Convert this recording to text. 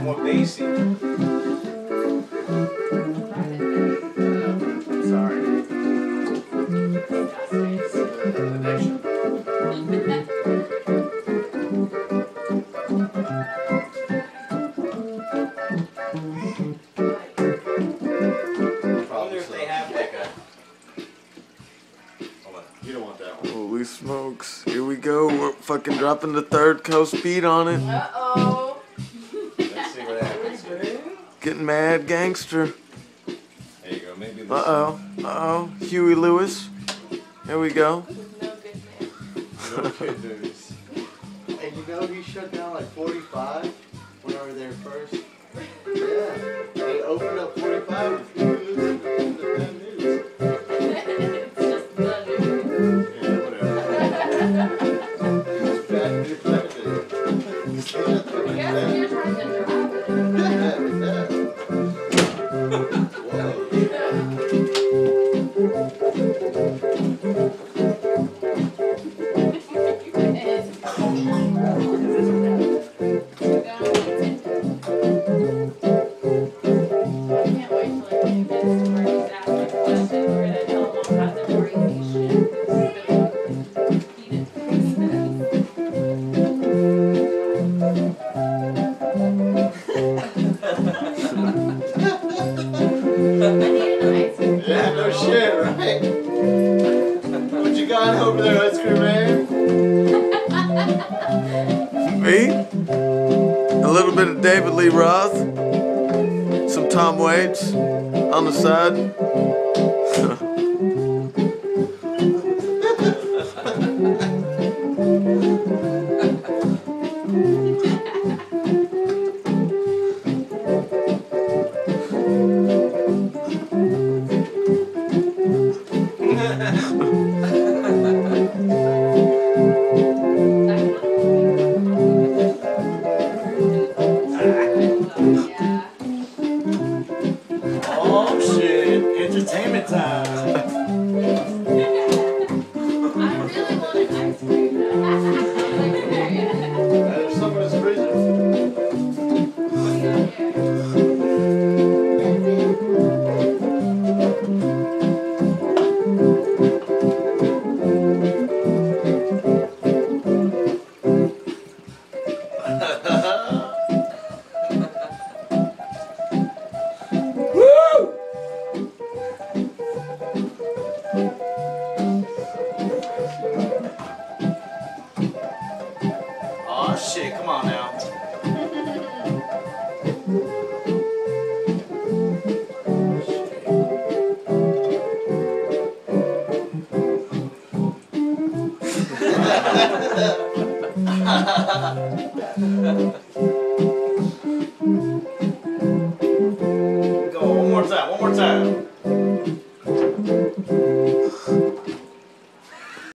Macy. Sorry. Addiction. I wonder if they have like. Hold on. You don't want that one. Holy smokes. Here we go. We're fucking dropping the third coast beat on it. Uh oh. Mad gangster. There you go. Maybe. Uh oh. Uh oh. Huey Lewis. Here we go. No good man. News. And you know he shut down like 45 when I was there first? Yeah. Yeah, no shit, right? What you got over there, ice cream man? Me? A little bit of David Lee Roth. Some Tom Waits on the side. Yeah. Oh shit, entertainment time. I really wanted ice cream. There's in freezer. Ha ha ha! shit. Come on now. Go one more time, one more time.